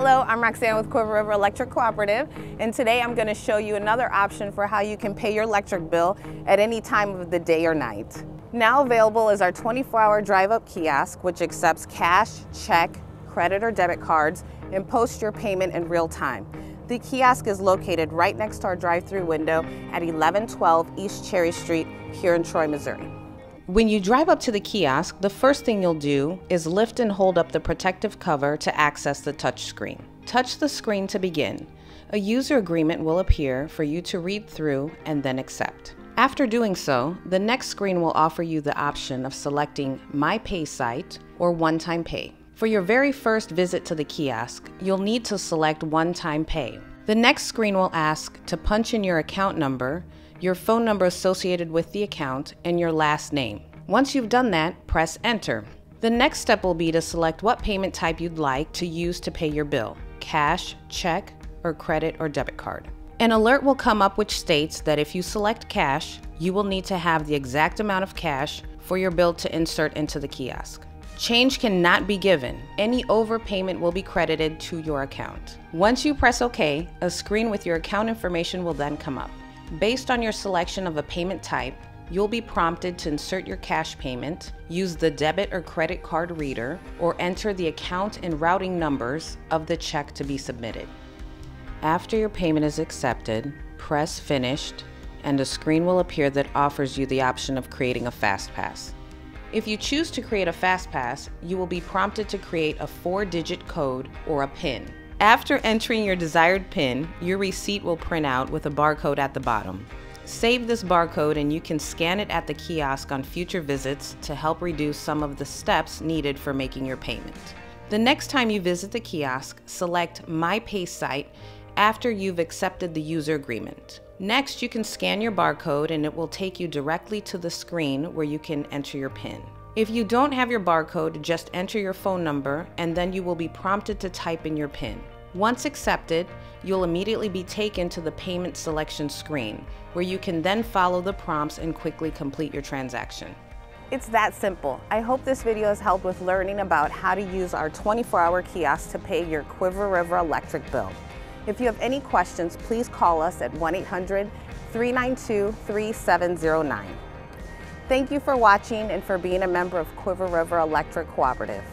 Hello, I'm Roxanne with Cuivre River Electric Cooperative, and today I'm going to show you another option for how you can pay your electric bill at any time of the day or night. Now available is our 24-hour drive-up kiosk, which accepts cash, check, credit or debit cards, and posts your payment in real time. The kiosk is located right next to our drive-through window at 1112 East Cherry Street here in Troy, Missouri. When you drive up to the kiosk, the first thing you'll do is lift and hold up the protective cover to access the touchscreen. Touch the screen to begin. A user agreement will appear for you to read through and then accept. After doing so, the next screen will offer you the option of selecting My Pay Site or One Time Pay. For your very first visit to the kiosk, you'll need to select One Time Pay. The next screen will ask to punch in your account number your phone number associated with the account, and your last name. Once you've done that, press enter. The next step will be to select what payment type you'd like to use to pay your bill cash, check, or credit or debit card. An alert will come up which states that if you select cash, you will need to have the exact amount of cash for your bill to insert into the kiosk. Change cannot be given. Any overpayment will be credited to your account. Once you press OK, a screen with your account information will then come up. Based on your selection of a payment type, you'll be prompted to insert your cash payment, use the debit or credit card reader, or enter the account and routing numbers of the check to be submitted. After your payment is accepted, press Finished, and a screen will appear that offers you the option of creating a FastPass. If you choose to create a FastPass, you will be prompted to create a four-digit code or a PIN. After entering your desired PIN, your receipt will print out with a barcode at the bottom. Save this barcode and you can scan it at the kiosk on future visits to help reduce some of the steps needed for making your payment. The next time you visit the kiosk, select My Pay Site after you've accepted the user agreement. Next, you can scan your barcode and it will take you directly to the screen where you can enter your PIN. If you don't have your barcode, just enter your phone number and then you will be prompted to type in your PIN. Once accepted, you'll immediately be taken to the payment selection screen, where you can then follow the prompts and quickly complete your transaction. It's that simple. I hope this video has helped with learning about how to use our 24-hour kiosk to pay your Cuivre River electric bill. If you have any questions, please call us at 1-800-392-3709. Thank you for watching and for being a member of Cuivre River Electric Cooperative.